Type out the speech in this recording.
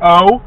O.